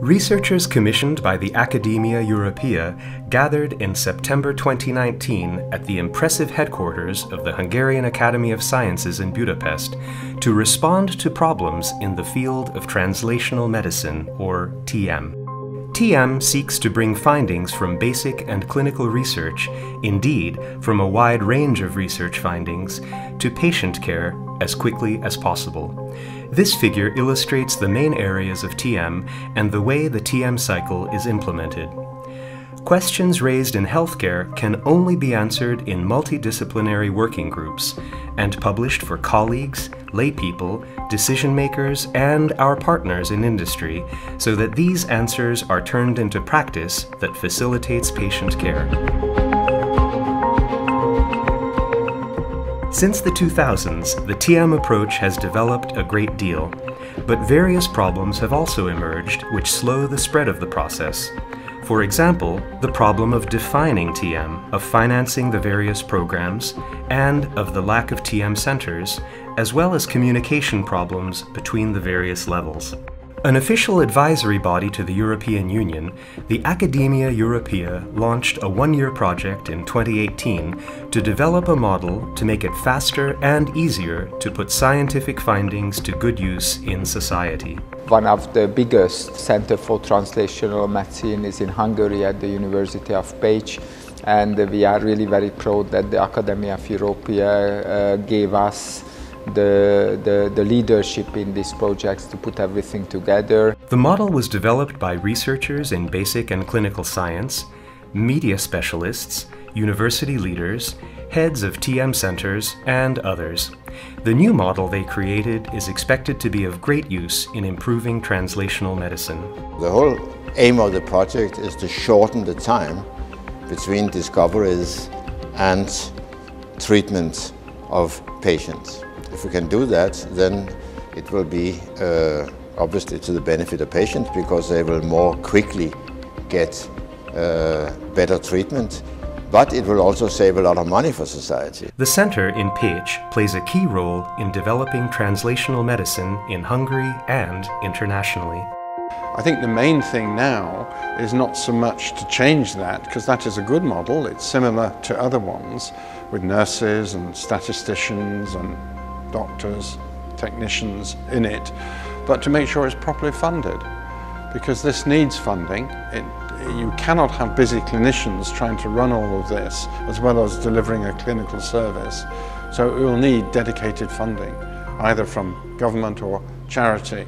Researchers commissioned by the Academia Europaea gathered in September 2019 at the impressive headquarters of the Hungarian Academy of Sciences in Budapest to respond to problems in the field of translational medicine, or TM. TM seeks to bring findings from basic and clinical research, indeed, from a wide range of research findings, to patient care as quickly as possible. This figure illustrates the main areas of TM and the way the TM cycle is implemented. Questions raised in healthcare can only be answered in multidisciplinary working groups and published for colleagues, laypeople, decision makers, and our partners in industry so that these answers are turned into practice that facilitates patient care. Since the 2000s, the TM approach has developed a great deal, but various problems have also emerged which slow the spread of the process. For example, the problem of defining TM, of financing the various programs, and of the lack of TM centers, as well as communication problems between the various levels. An official advisory body to the European Union, the Academia Europaea launched a one-year project in 2018 to develop a model to make it faster and easier to put scientific findings to good use in society. One of the biggest center for translational medicine is in Hungary at the University of Pécs and we are really very proud that the Academia of Europaea uh, gave us the, the, the, leadership in these projects to put everything together. The model was developed by researchers in basic and clinical science, media specialists, university leaders, heads of TM centers, and others. The new model they created is expected to be of great use in improving translational medicine. The whole aim of the project is to shorten the time between discoveries and treatment of patients. If we can do that, then it will be uh, obviously to the benefit of patients because they will more quickly get uh, better treatment but it will also save a lot of money for society. The center in Pécs plays a key role in developing translational medicine in Hungary and internationally. I think the main thing now is not so much to change that, because that is a good model. It's similar to other ones with nurses and statisticians and doctors, technicians in it, but to make sure it's properly funded because this needs funding. It, you cannot have busy clinicians trying to run all of this as well as delivering a clinical service. So it will need dedicated funding, either from government or charity,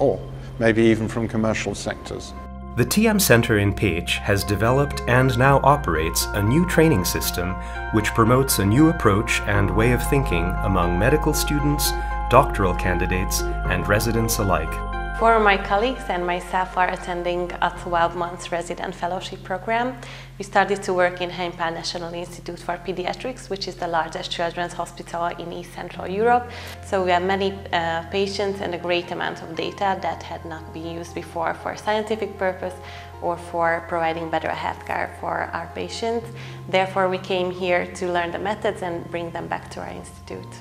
or maybe even from commercial sectors. The TM Center in Pécs has developed and now operates a new training system which promotes a new approach and way of thinking among medical students, doctoral candidates, and residents alike. Four of my colleagues and myself are attending a 12-month resident fellowship program. We started to work in Heim Pál National Institute for Pediatrics, which is the largest children's hospital in East Central Europe. So we have many uh, patients and a great amount of data that had not been used before for scientific purpose or for providing better healthcare for our patients. Therefore, we came here to learn the methods and bring them back to our institute.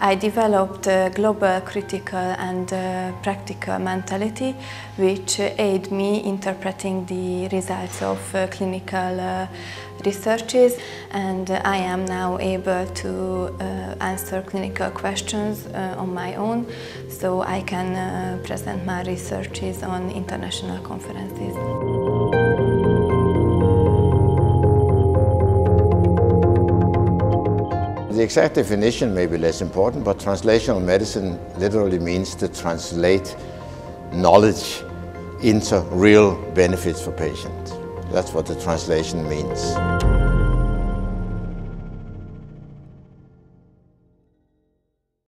I developed a global critical and uh, practical mentality which aid me interpreting the results of uh, clinical uh, researches and I am now able to uh, answer clinical questions uh, on my own so I can uh, present my researches on international conferences. The exact definition may be less important, but translational medicine literally means to translate knowledge into real benefits for patients. That's what the translation means.